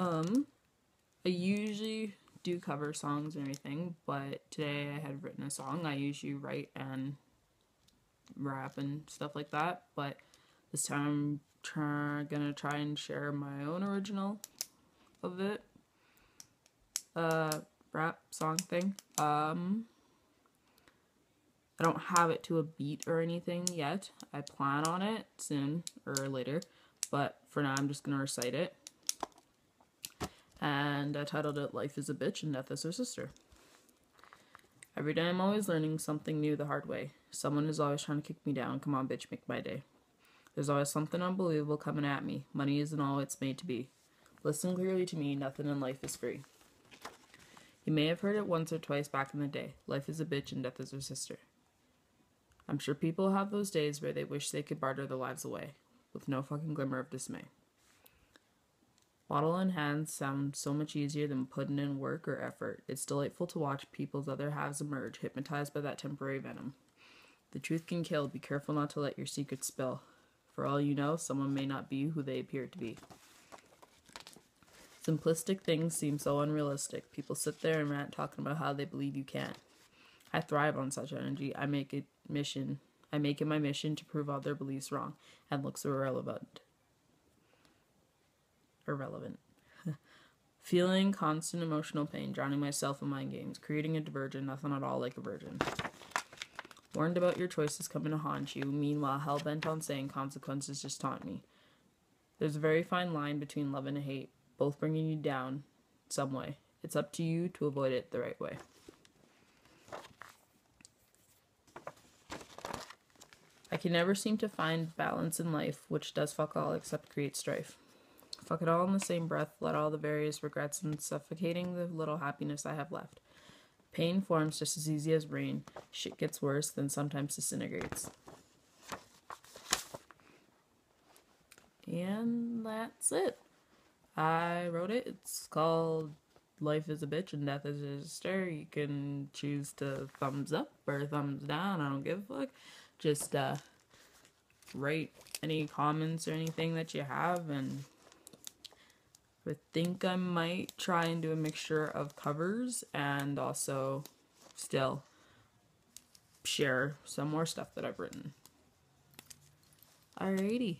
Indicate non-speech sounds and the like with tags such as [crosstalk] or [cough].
Um, I usually do cover songs and everything, but today I had written a song. I usually write and rap and stuff like that, but this time I'm try, gonna try and share my own original of it. Uh, rap song thing. Um, I don't have it to a beat or anything yet. I plan on it soon or later, but for now I'm just gonna recite it and I titled it Life is a Bitch and Death is Her Sister. Every day I'm always learning something new the hard way. Someone is always trying to kick me down. Come on, bitch, make my day. There's always something unbelievable coming at me. Money isn't all it's made to be. Listen clearly to me, nothing in life is free. You may have heard it once or twice back in the day. Life is a bitch and death is her sister. I'm sure people have those days where they wish they could barter their lives away, with no fucking glimmer of dismay. Bottle in hand sounds so much easier than putting in work or effort. It's delightful to watch people's other halves emerge, hypnotized by that temporary venom. The truth can kill. Be careful not to let your secrets spill. For all you know, someone may not be who they appear to be. Simplistic things seem so unrealistic. People sit there and rant talking about how they believe you can't. I thrive on such energy. I make it mission. I make it my mission to prove all their beliefs wrong and looks irrelevant irrelevant. [laughs] Feeling constant emotional pain, drowning myself in mind games, creating a diversion, nothing at all like a virgin. Warned about your choices coming to haunt you, meanwhile hell bent on saying consequences just taunt me. There's a very fine line between love and hate, both bringing you down some way. It's up to you to avoid it the right way. I can never seem to find balance in life, which does fuck all except create strife. Fuck it all in the same breath, let all the various regrets and suffocating the little happiness I have left. Pain forms just as easy as rain. Shit gets worse, then sometimes disintegrates. And that's it. I wrote it. It's called Life is a Bitch and Death is a Sister. You can choose to thumbs up or thumbs down. I don't give a fuck. Just uh, write any comments or anything that you have and I think I might try and do a mixture of covers and also still share some more stuff that I've written. Alrighty.